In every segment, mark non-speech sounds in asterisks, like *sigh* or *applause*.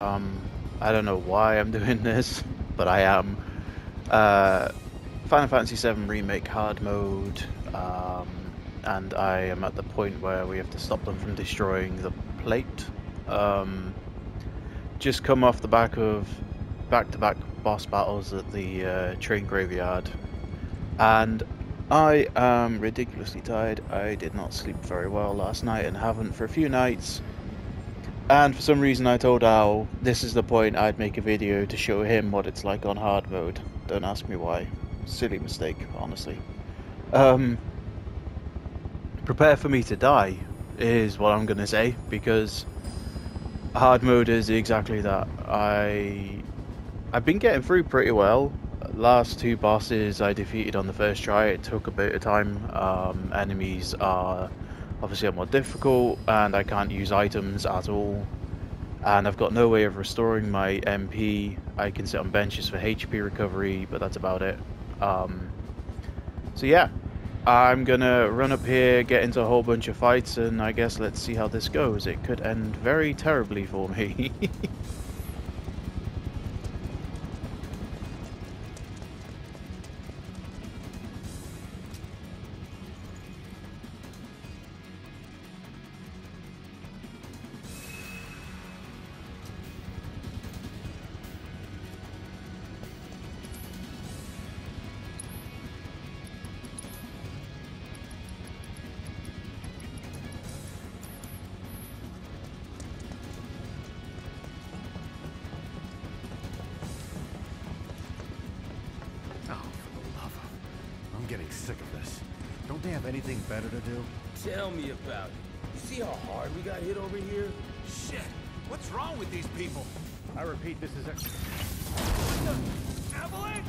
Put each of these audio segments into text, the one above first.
Um, I don't know why I'm *laughs* doing this, but I am. Uh, Final Fantasy VII Remake Hard Mode, um, and I am at the point where we have to stop them from destroying the plate. Um, just come off the back of back-to-back boss battles at the uh, train graveyard, and I am ridiculously tired. I did not sleep very well last night and haven't for a few nights. And for some reason I told Al this is the point I'd make a video to show him what it's like on hard mode. Don't ask me why. Silly mistake, honestly. Um, prepare for me to die is what I'm gonna say because hard mode is exactly that. I I've been getting through pretty well. Last two bosses I defeated on the first try. It took a bit of time. Um, enemies are obviously I'm more difficult and I can't use items at all and I've got no way of restoring my MP. I can sit on benches for HP recovery but that's about it. Um, so yeah, I'm gonna run up here, get into a whole bunch of fights and I guess let's see how this goes. It could end very terribly for me. *laughs* sick of this. Don't they have anything better to do? Tell me about it. You see how hard we got hit over here? Shit! What's wrong with these people? I repeat, this is a... Avalanche!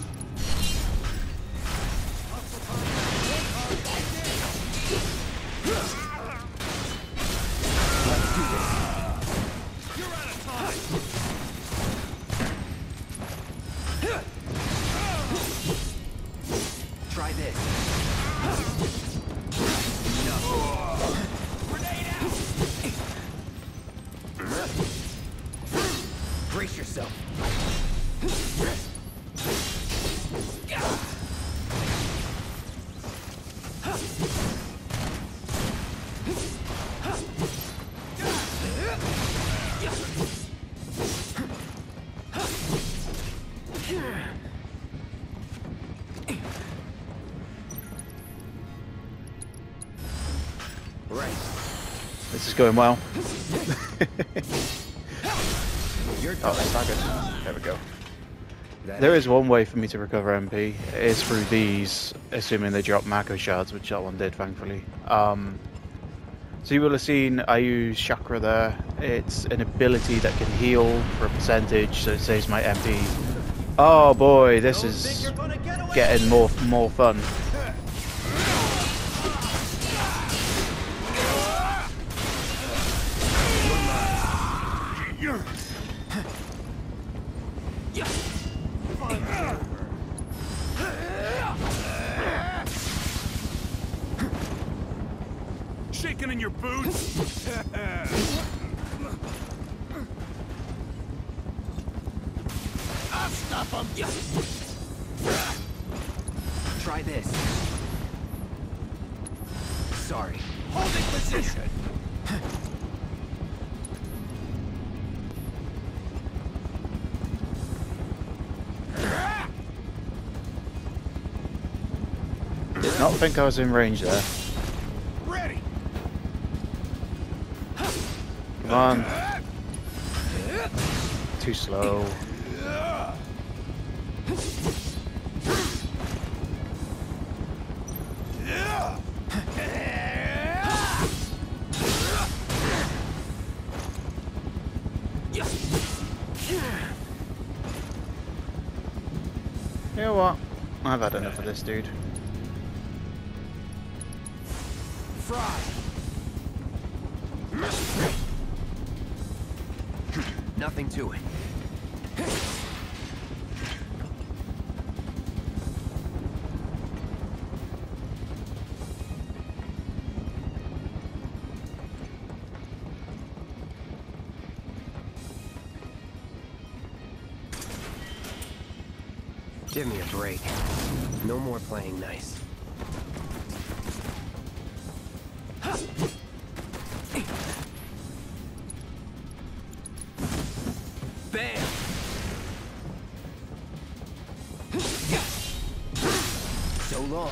Going well. Oh, that's not good. There we go. There is one way for me to recover MP. It is through these, assuming they drop Mako shards, which that one did, thankfully. Um, so you will have seen I use Chakra there. It's an ability that can heal for a percentage, so it saves my MP. Oh boy, this is getting more more fun. Shaking in your boots? I'll stop him! Try this. Sorry. Holding position! Did not think I was in range there. Ready! Come on. *laughs* Too slow. You know what? I've had enough of this dude. Fry! Nothing to it. Give me a break. No more playing nice. So long.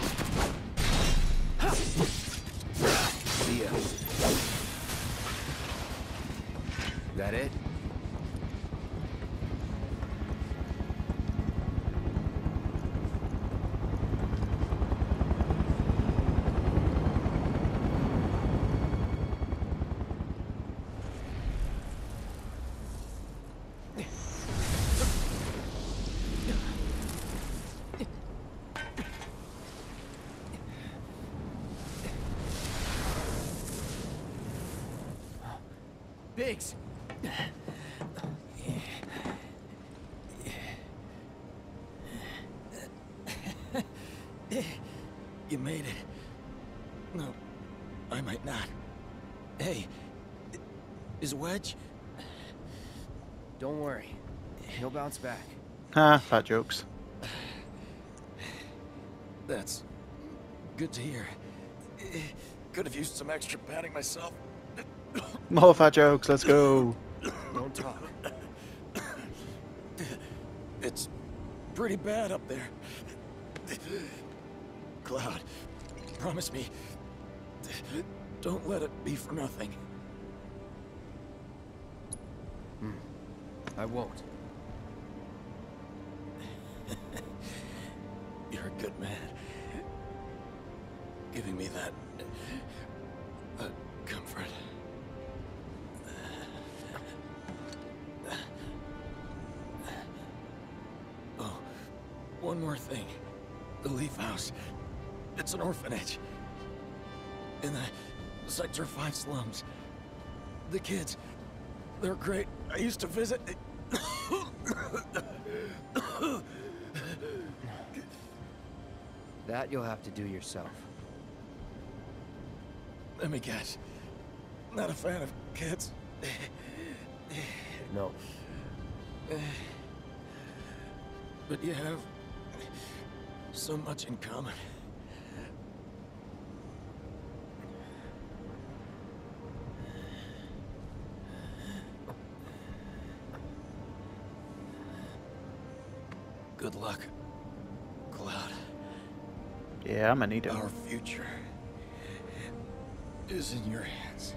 See ya. That it? Biggs! You made it. No, I might not. Hey, is Wedge? Don't worry. He'll bounce back. Ah, fat jokes. That's good to hear. Could have used some extra padding myself. *coughs* More fat jokes, let's go. Don't talk. It's pretty bad up there. Cloud, promise me, don't let it be for nothing. Hmm, I won't. *laughs* You're a good man. Giving me that... that The Leaf House. It's an orphanage. In the Sector 5 slums. The kids, they're great. I used to visit... That you'll have to do yourself. Let me guess. Not a fan of kids. No. But you have so much in common. Good luck, Cloud. Yeah, I'm gonna need it. Our future is in your hands.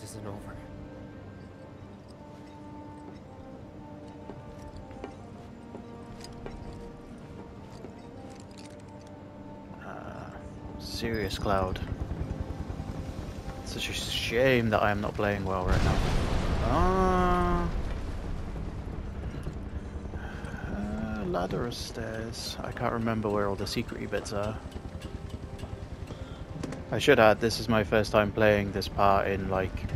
This isn't over. Serious Cloud. Such a shame that I am not playing well right now. Ah. Uh, ladder or stairs? I can't remember where all the secret bits are. I should add, this is my first time playing this part in like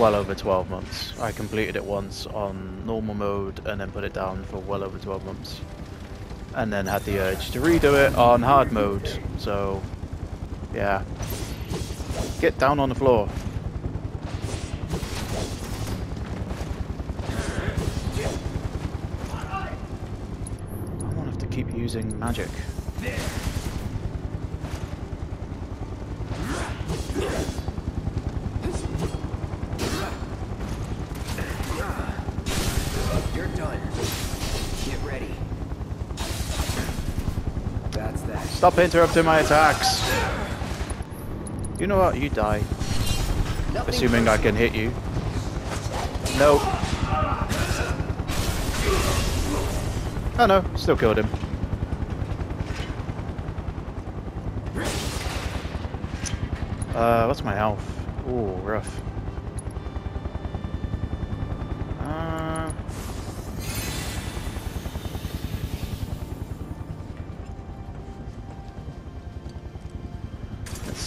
well over 12 months. I completed it once on normal mode and then put it down for well over 12 months. And then had the urge to redo it on hard mode, so yeah. Get down on the floor. I won't have to keep using magic. Stop interrupting my attacks. You know what? You die. Assuming I can hit you. Nope. Oh no, still killed him. Uh, what's my health? Ooh, rough.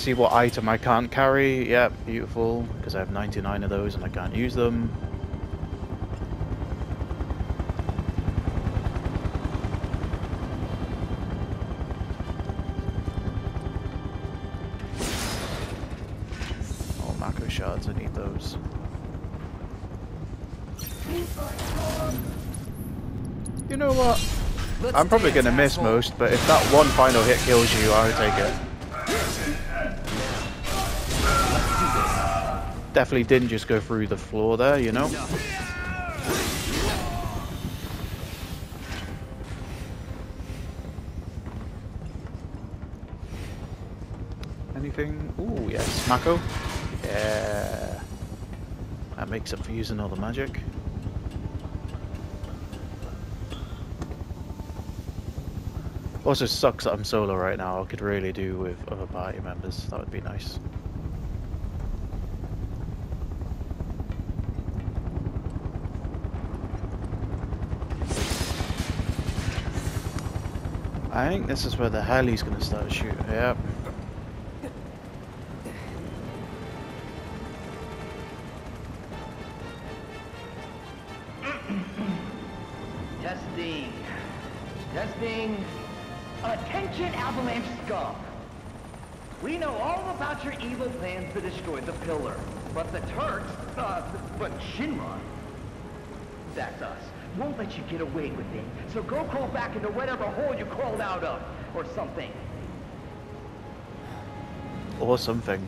see what item I can't carry. Yep, beautiful, because I have 99 of those and I can't use them. Oh, Mako shards, I need those. You know what? I'm probably going to miss most, but if that one final hit kills you, I'll take it. Definitely didn't just go through the floor there, you know? Anything? Ooh, yes. Mako? Yeah. That makes up for using all the magic. Also sucks that I'm solo right now. I could really do with other party members. That would be nice. I think this is where the heli's gonna start shooting. Yep. Testing. Testing. Attention, Avalanche scum. We know all about your evil plans to destroy the pillar. But the Turks, uh, but Shinra, that's us, won't let you get away with it. So go crawl back into whatever hole you crawled out of, or something. Or something.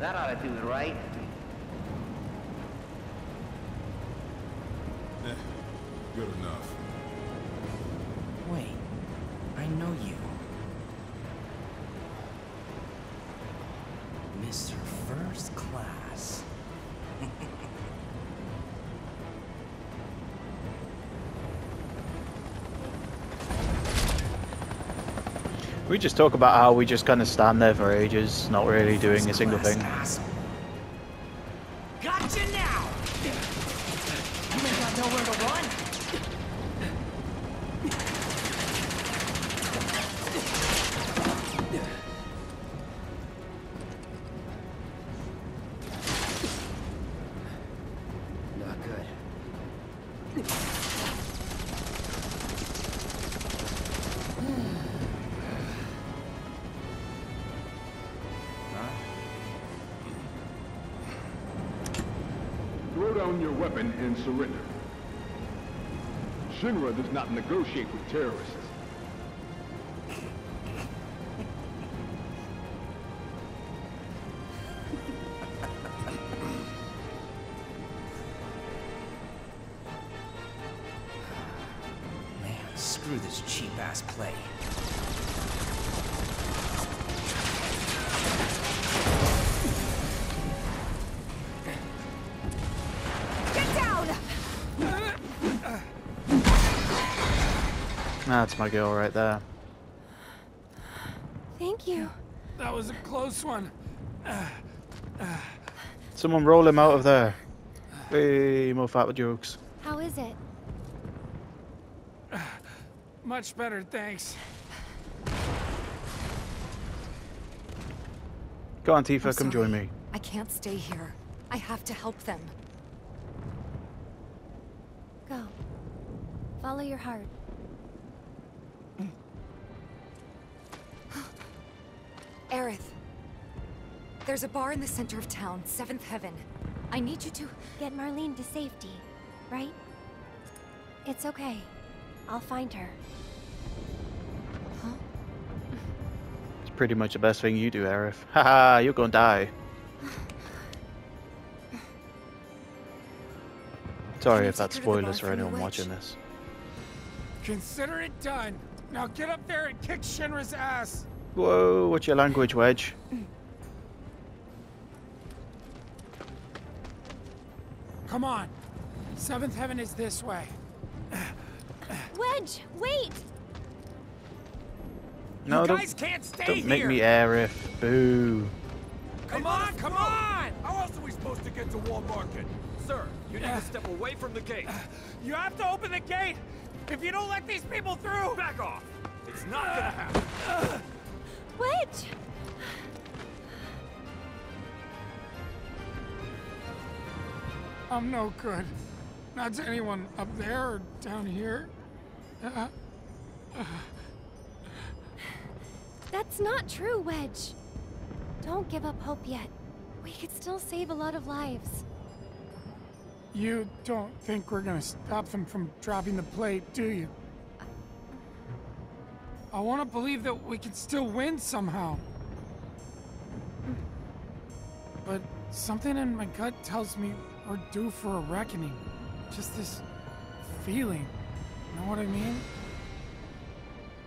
That ought to do it, right? Eh, good enough. We just talk about how we just kind of stand there for ages, not really doing a single thing. Down your weapon and surrender. Shinra does not negotiate with terrorists. That's my girl right there. Thank you. That was a close one. Someone roll him out of there. Hey, more fat with jokes. How is it? Much better, thanks. Go on, Tifa, I'm come join me. I can't stay here. I have to help them. Go. Follow your heart. Aerith. There's a bar in the center of town, Seventh Heaven. I need you to... Get Marlene to safety, right? It's okay. I'll find her. Huh? It's pretty much the best thing you do, Aerith. *laughs* Haha, you're gonna die. Sorry if that's take her to the bar spoilers for for anyone watching this. Consider it done. Now get up there and kick Shinra's ass. Whoa, what's your language, Wedge? Come on. Seventh Heaven is this way. Wedge, wait! No, you don't, guys can't stay don't here. make me Aerith. Boo. Come on, come on! How else are we supposed to get to Wall Market? Sir, you need to step away from the gate. You have to open the gate. If you don't let these people through, Back off! It's not gonna happen. Uh, uh. I'm no good. Not to anyone up there or down here. Uh, That's not true, Wedge. Don't give up hope yet. We could still save a lot of lives. You don't think we're gonna stop them from dropping the plate, do you? I want to believe that we can still win somehow. But something in my gut tells me we're due for a reckoning. Just this feeling. You know what I mean?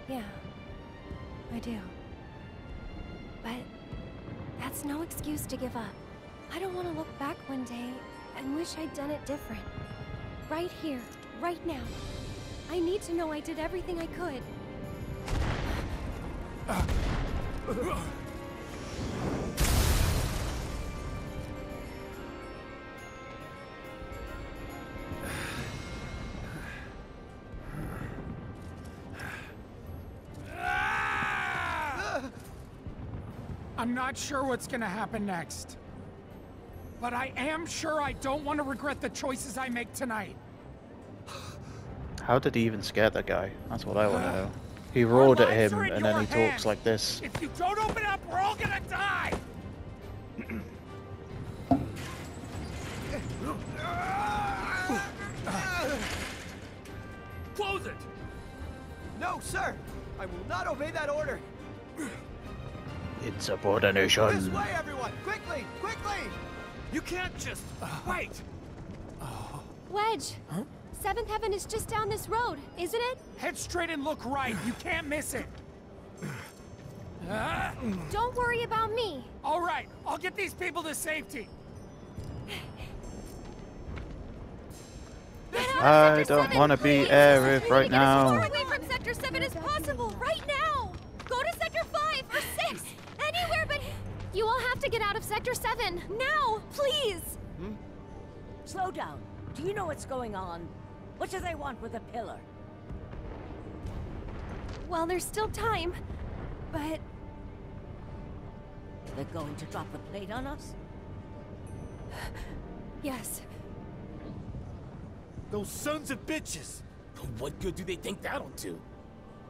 Yeah, I do. But that's no excuse to give up. I don't want to look back one day and wish I'd done it different. Right here, right now. I need to know I did everything I could. I'm not sure what's gonna happen next. But I am sure I don't want to regret the choices I make tonight. How did he even scare that guy? That's what I want to know. He roared at him and then he hands. talks like this. If you don't open up, we're all gonna die! Close it! No, sir! I will not obey that order! It's Insubordination. This way, everyone! Quickly! Quickly! You can't just wait. Wedge! Seventh Heaven is just down this road, isn't it? Head straight and look right. You can't miss it. Don't worry about me. all right, I'll get these people to safety. Get out of I don't want to be please. Aerith right need to get as far now. away from Sector 7 as possible, right now! Go to Sector 5 or 6! Anywhere but... You all have to get out of Sector 7, now! Please! Hmm? Slow down. Do you know what's going on? What do they want with a pillar? Well, there's still time, but... They're going to drop the plate on us? *sighs* Yes. Those sons of bitches! What good do they think that'll do?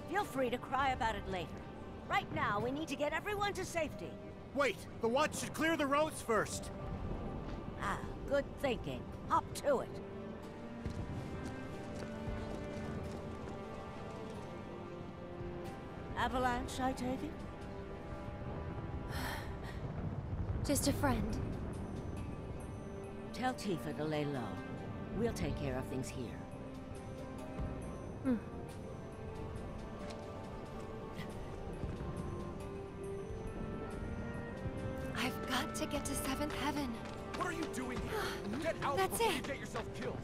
Feel free to cry about it later. Right now, we need to get everyone to safety. Wait, the watch should clear the roads first. Ah, good thinking. Hop to it. Avalanche, I take it? *sighs* Just a friend. Tell Tifa to lay low. We'll take care of things here. Hmm. I've got to get to Seventh Heaven. What are you doing here? *gasps* Get out That's before you it. get yourself killed.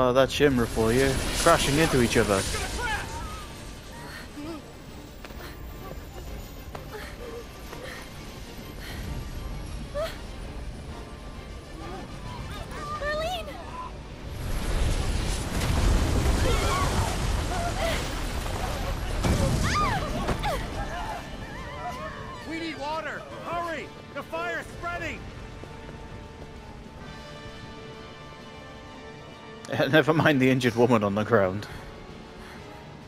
Oh that's Shinra for you. Crashing into each other. *laughs* Never mind the injured woman on the ground.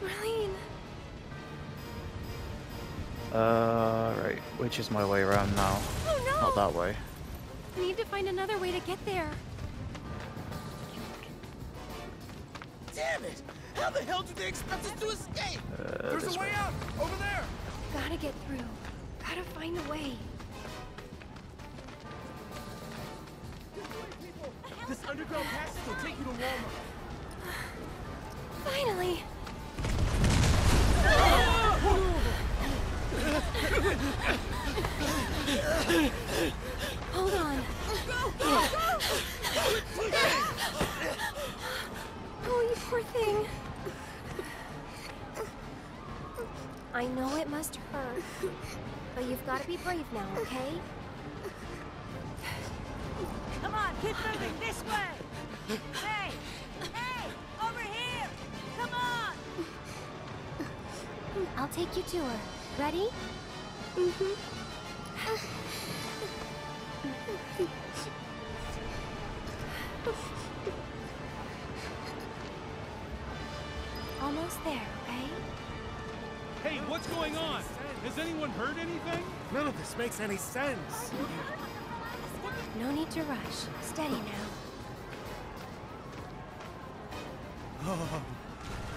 Marlene! Uh, right. Which is my way around now? Oh no! Not that way. I need to find another way to get there. Damn it! How the hell do they expect us to escape? Uh, There's a way way. out! Over there! Gotta get through. Gotta find a way. Underground passage will take you to Wall Market. Finally! Hold on. Oh, you poor thing. I know it must hurt, but you've got to be brave now, okay? Keep moving this way! Hey! Hey! Over here! Come on! I'll take you to her. Ready? Mm-hmm. Almost there. Right? Hey, what's going on? Has anyone heard anything? None of this makes any sense. No need to rush. Steady now. Oh,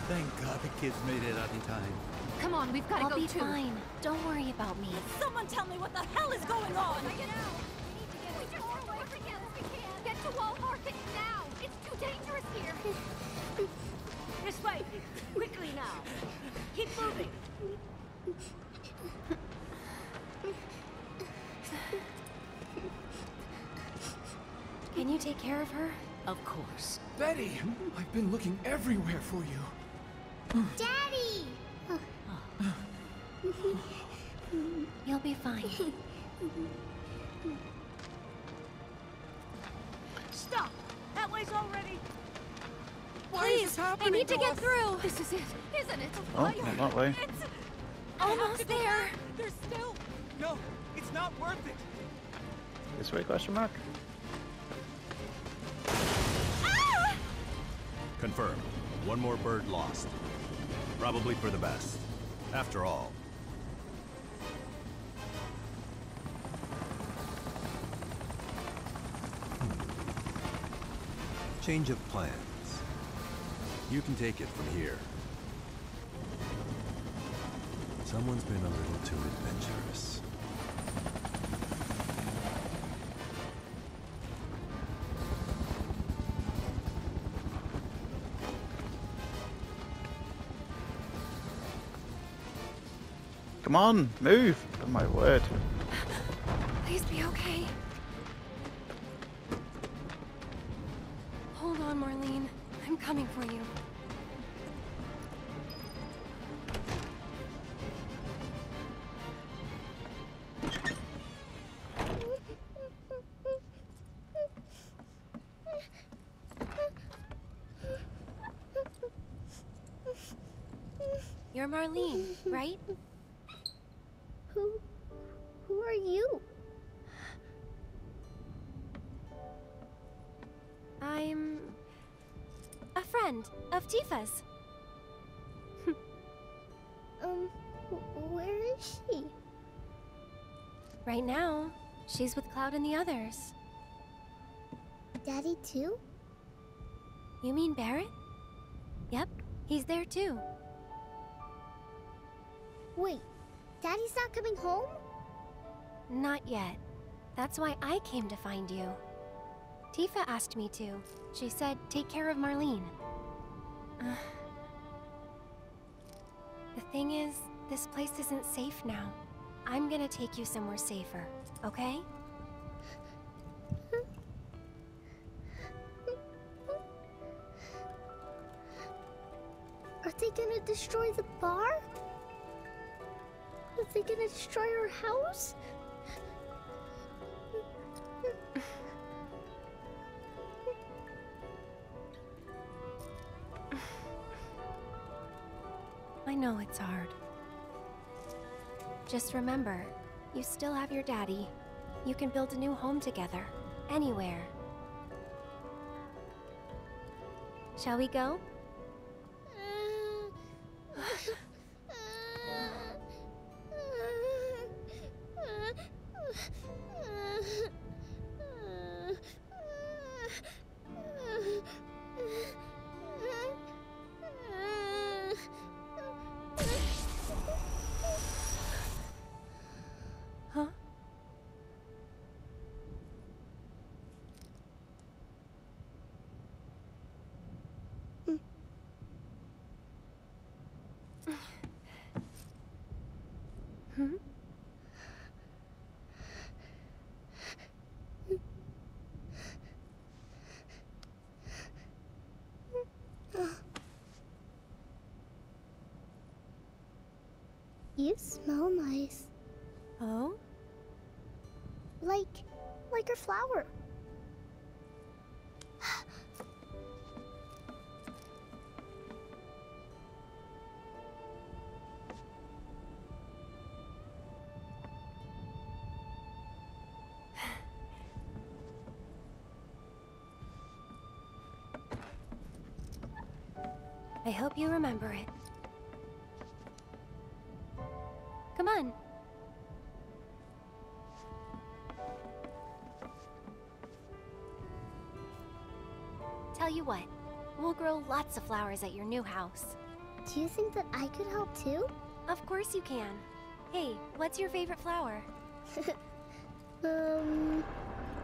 thank God the kids made it out in time. Come on, we've gotta I'll go be too. fine. Don't worry about me. Someone tell me what the hell is going on! We can work if we can where we can. Get to Wall Market now! It's too dangerous here! *laughs* This way! Quickly now! Keep moving! Take care of her? Of course. Betty! I've been looking everywhere for you. Daddy! *laughs* You'll be fine. Stop! That way's already... Why is Please, this happening I need to to get us? through! This is it, isn't it? Oh, not that way. Almost there! There's still... No, it's not worth it. This way, question mark? Confirmed. One more bird lost. Probably for the best. After all. Hmm. Change of plans. You can take it from here. Someone's been a little too adventurous. Come on, move! Oh my word. Please be okay. Hold on, Marlene. I'm coming for you. You're Marlene, right? She's with Cloud and the others. Daddy too? You mean Barrett? Yep, he's there too. Wait, Daddy's not coming home? Not yet. That's why I came to find you. Tifa asked me to. She said, take care of Marlene. Uh, *sighs* the thing is, this place isn't safe now. I'm gonna take you somewhere safer, okay? Are they gonna destroy the bar? Are they gonna destroy our house? I know it's hard. Just remember, you still have your daddy. You can build a new home together, anywhere. Shall we go? You smell nice. Oh? Like, like a flower. I hope you remember it. Fun. Tell you what, we'll grow lots of flowers at your new house. Do you think that I could help too? Of course you can. Hey, what's your favorite flower? *laughs* um.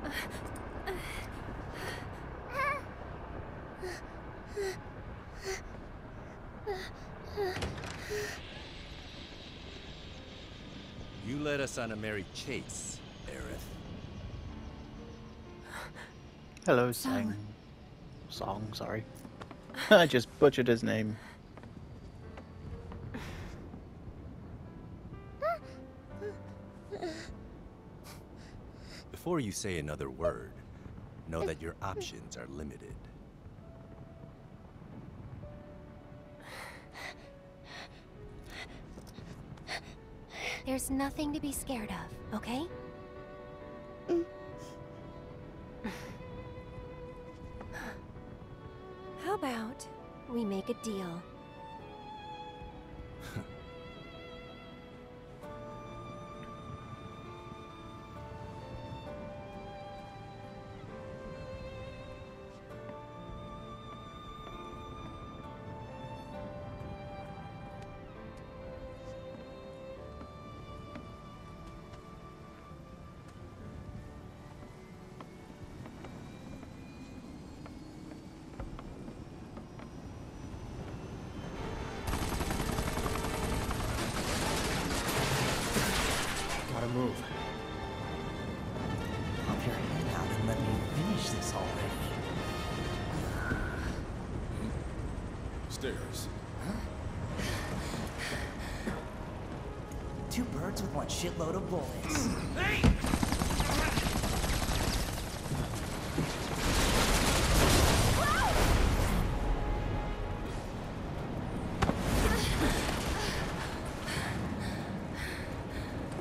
*laughs* You led us on a merry chase, Aerith. *gasps* Hello, Sang. Song, sorry. *laughs* I just butchered his name. Before you say another word, know that your options are limited. There's nothing to be scared of, okay? How about we make a deal? Move. Pop your head out and let me finish this already. Stairs. Two birds with one shitload of bullets.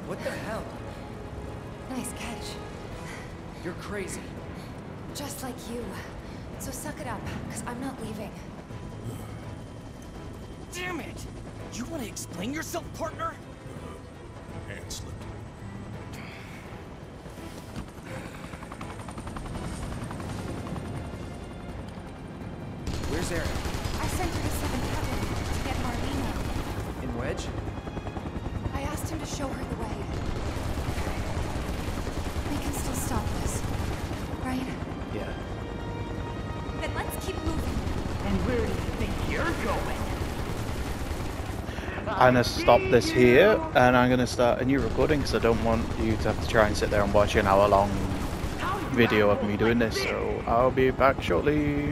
What the hell? Nice catch. You're crazy. Just like you. So suck it up, because I'm not leaving. Damn it! You want to explain yourself, partner? I'm gonna stop this here, and I'm gonna start a new recording because I don't want you to have to try and sit there and watch an hour long video of me doing this. So I'll be back shortly.